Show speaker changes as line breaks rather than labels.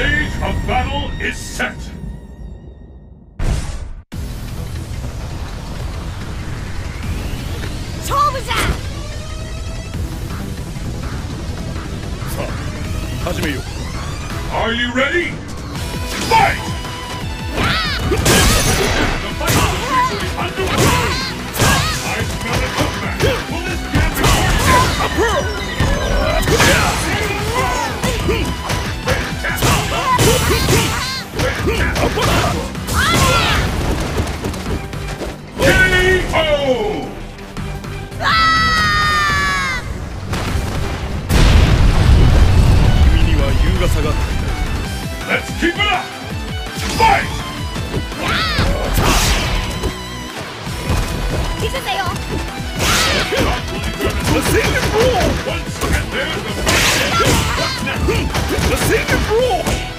stage of battle is set! Are you ready? Fight!
下がっていた
Let's keep it up! Fight!
気づけよ
The rule! Let's
see the rule!